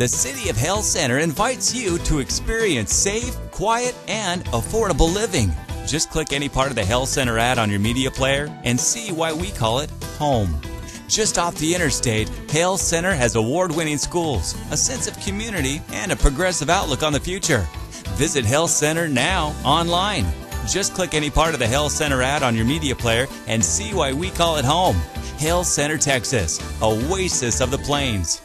The City of Hale Center invites you to experience safe, quiet, and affordable living. Just click any part of the Hale Center ad on your media player and see why we call it home. Just off the interstate, Hale Center has award winning schools, a sense of community, and a progressive outlook on the future. Visit Hale Center now online. Just click any part of the Hale Center ad on your media player and see why we call it home. Hale Center, Texas, oasis of the plains.